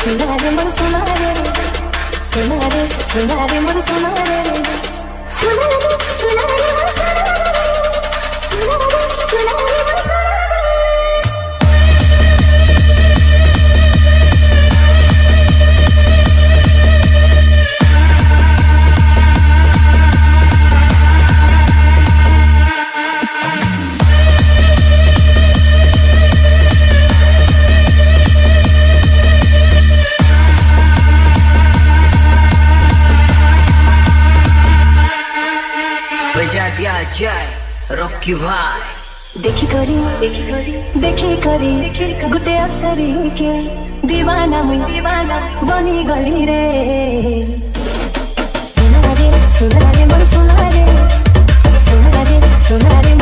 சொல்லாதே மன சொல்லாதே சொல்லாதே சொல்லாதே மன சொல்லாதே சொல்லாதே சொல்லாதே சொல்லாதே जय रॉकी भाई। देखी करी देखी करी देखी करी गुटे अफसरी के दीवाना मुई दीवाना बनी गली रे। सुना रे सुना रे, मन सुना रे सुना रे सुना रे।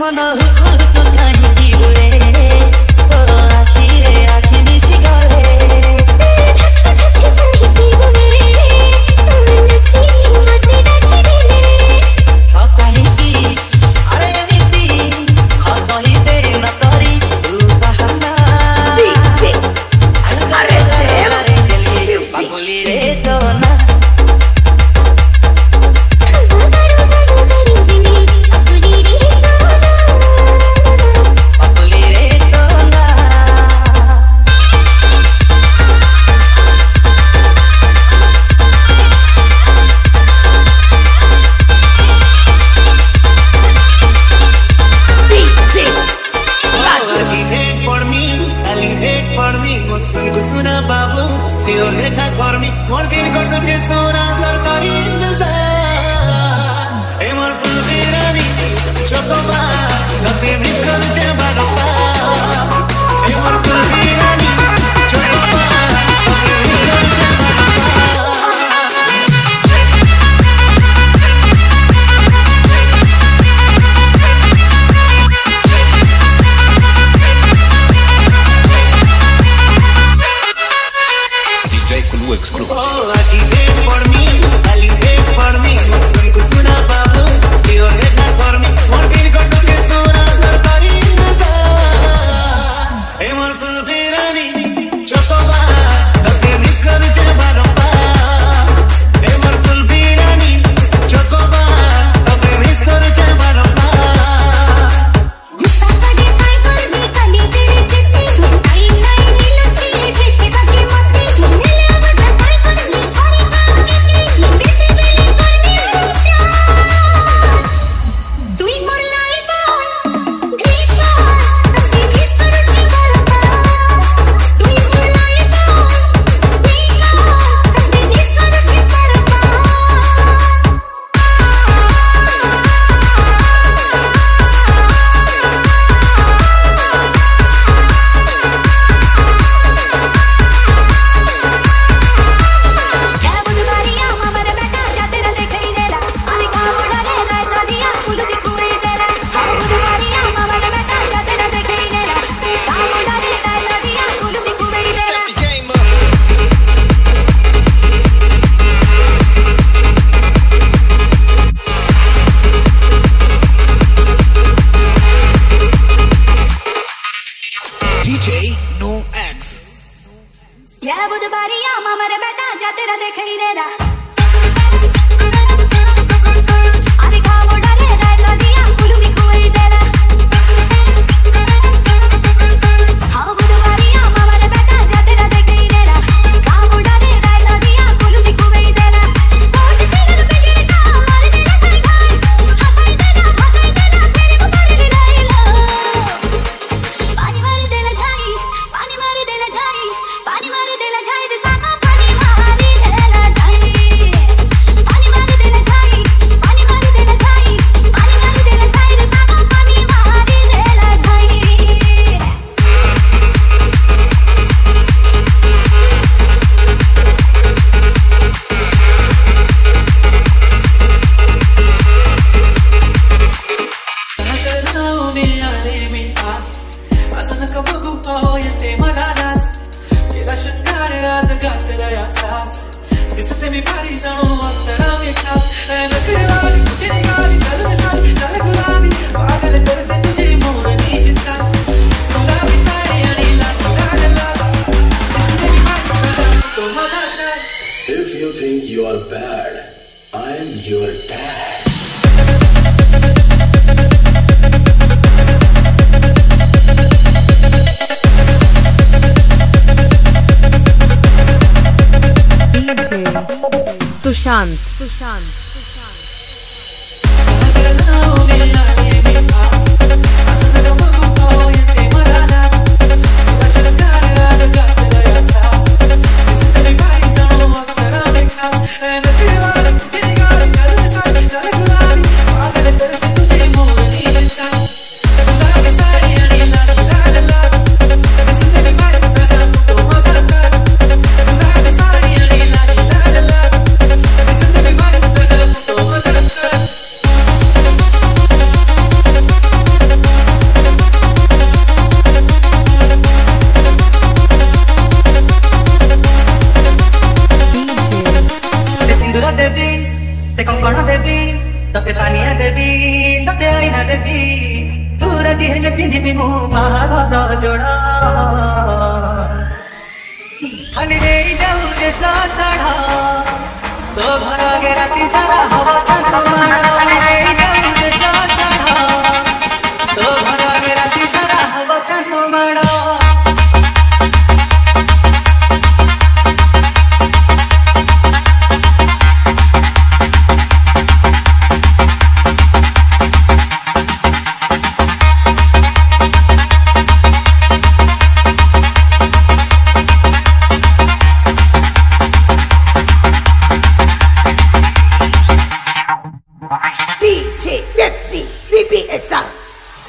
wanna hook, hook,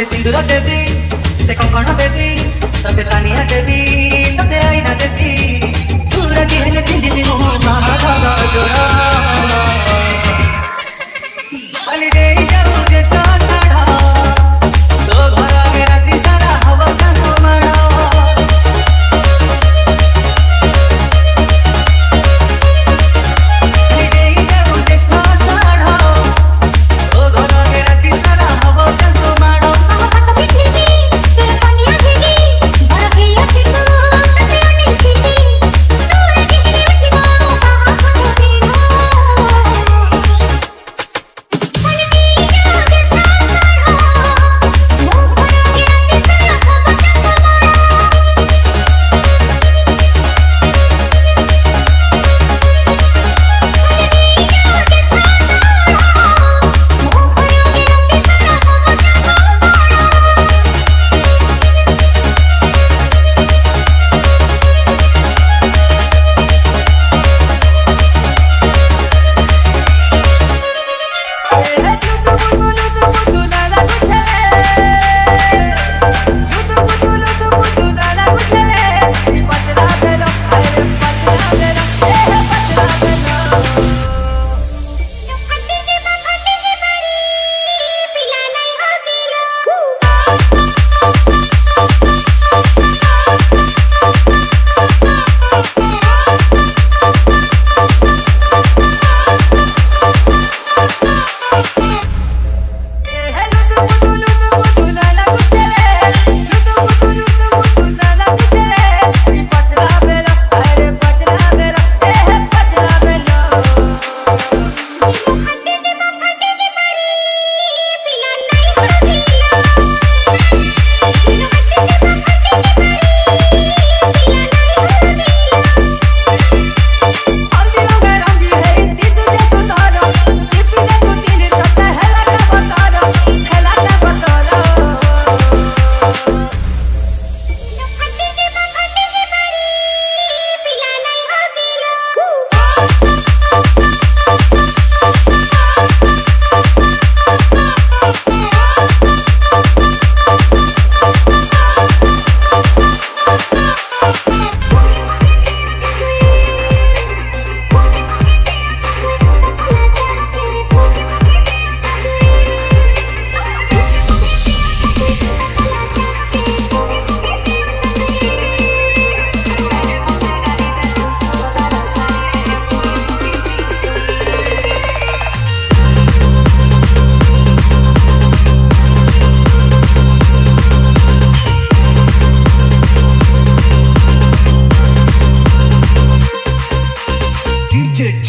te sinduro devi, te concorno devi, te pania devi, te aina devi, tu ragi hai dil dil mo ma ma ma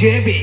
Jimmy.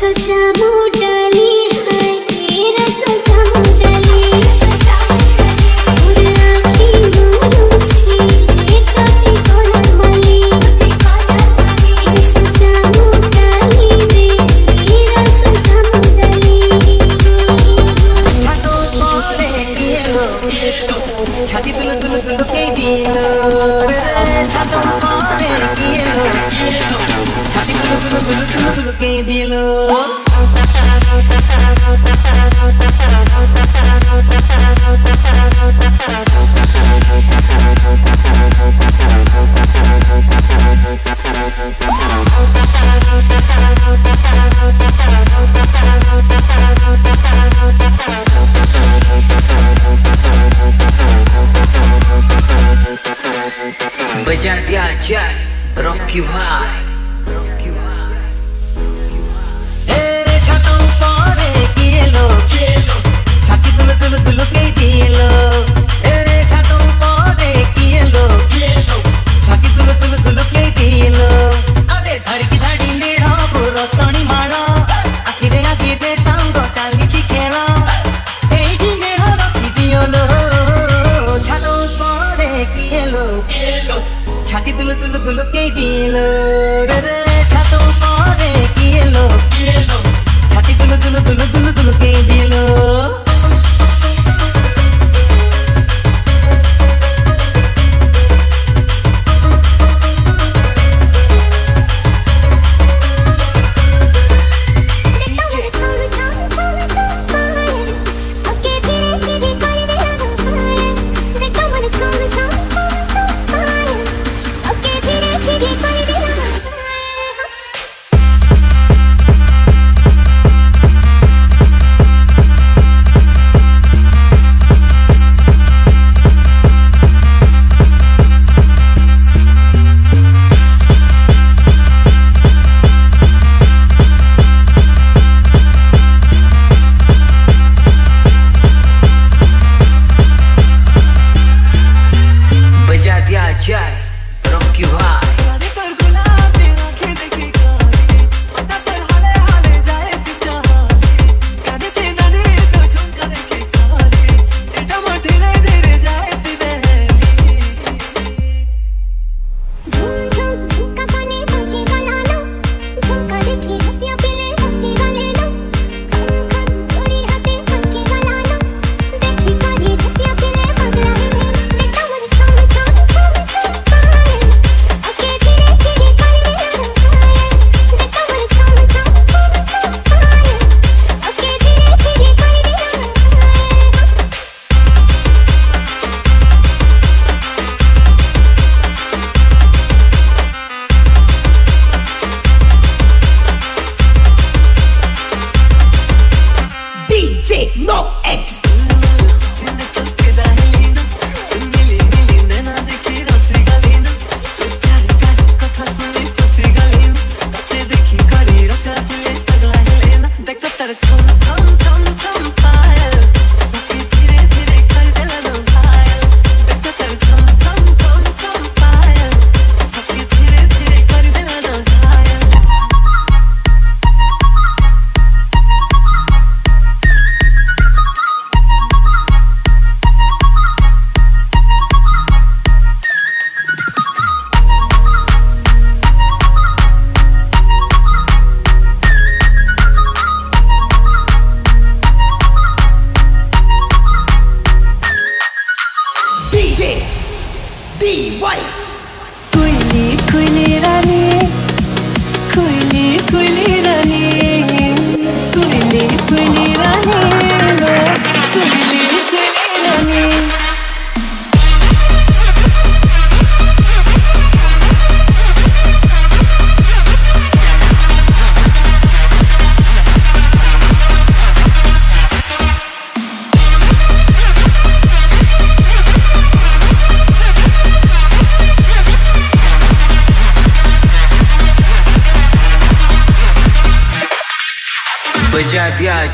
Se eu te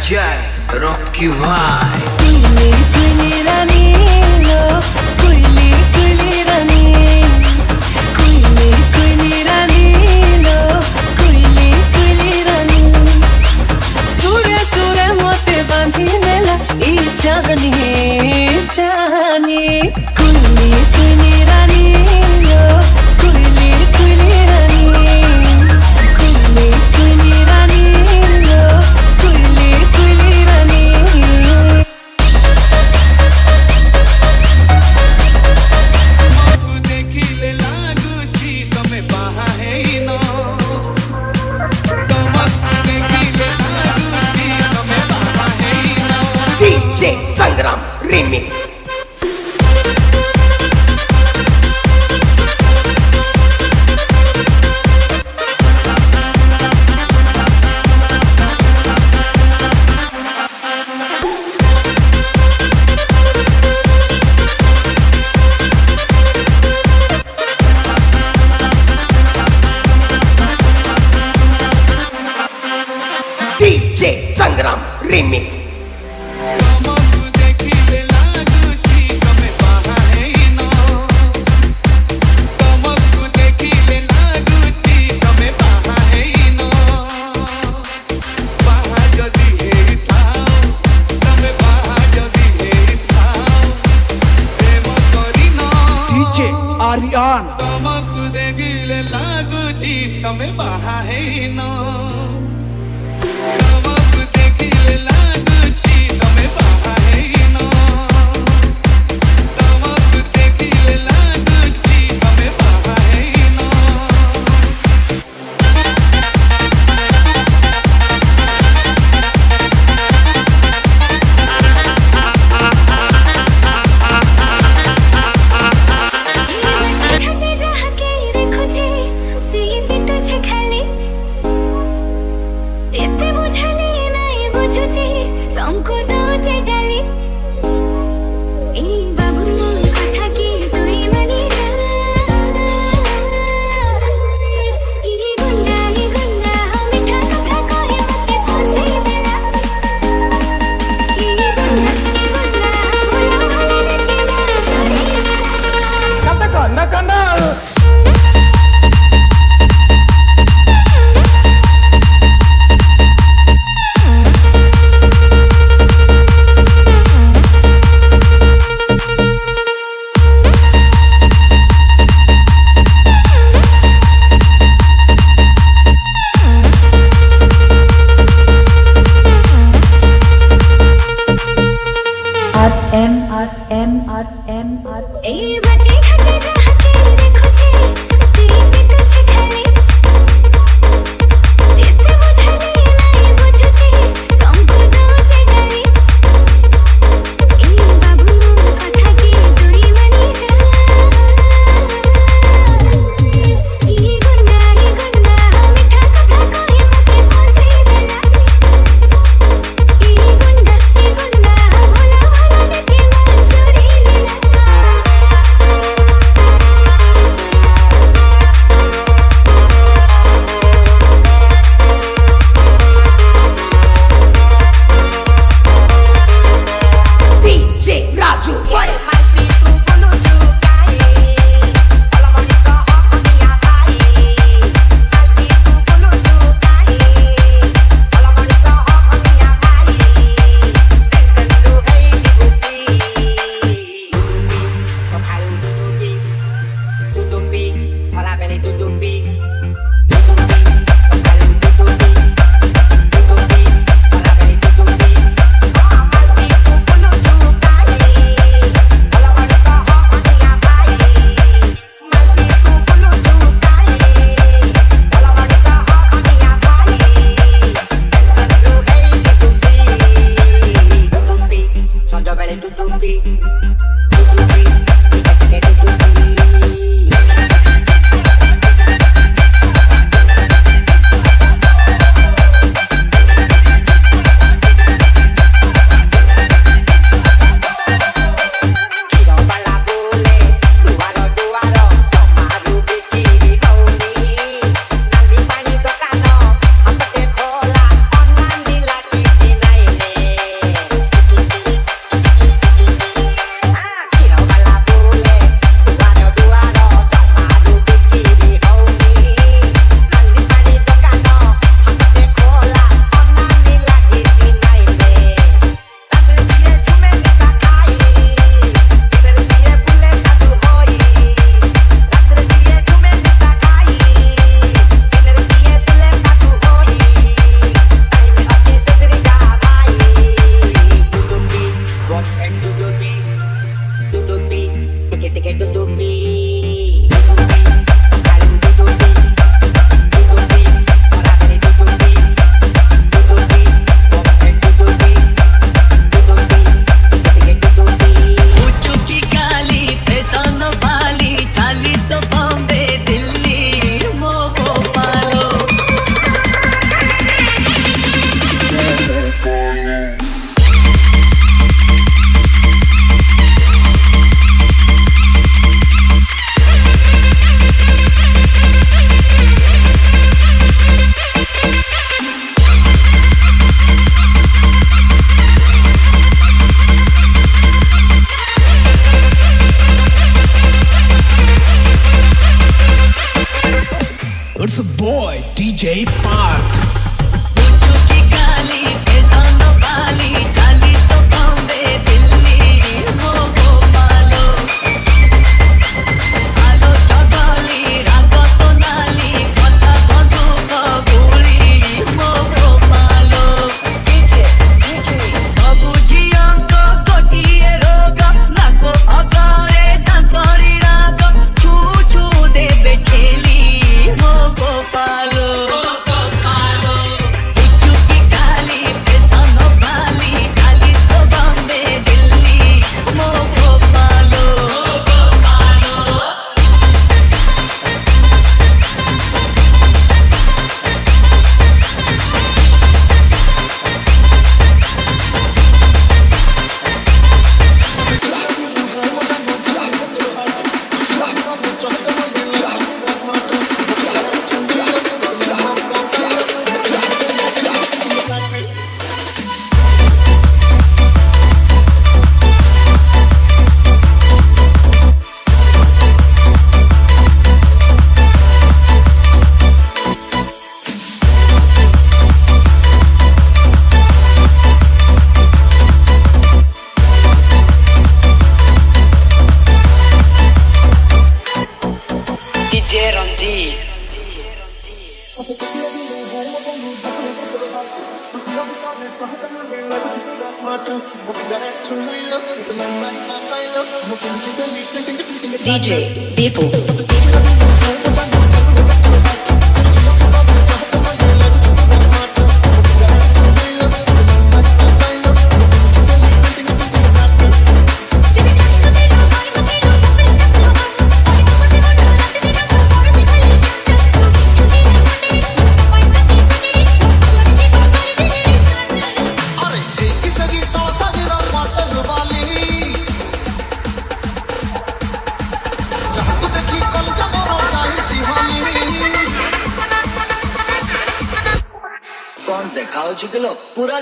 जाए रॉकी भाई Remix.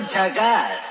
Jagat.